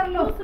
Carlos.